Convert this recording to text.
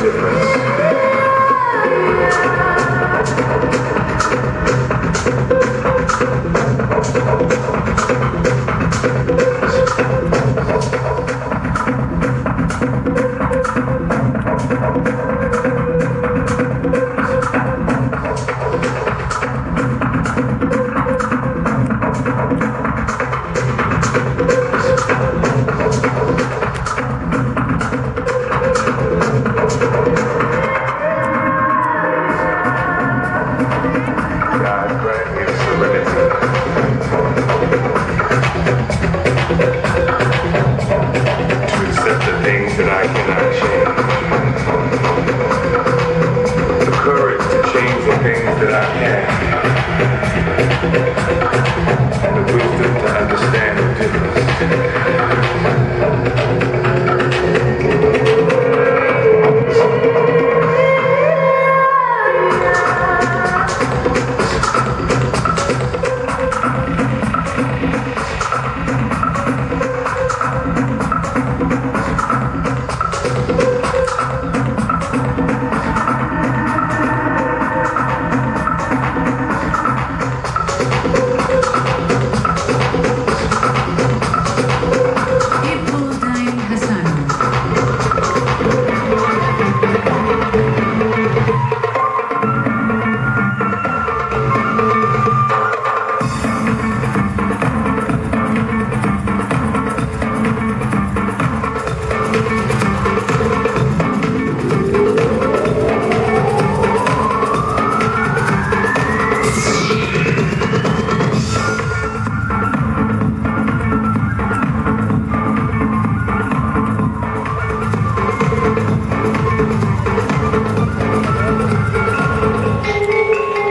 Difference. The things that I cannot change. The courage to change the things that I can. And the wisdom to understand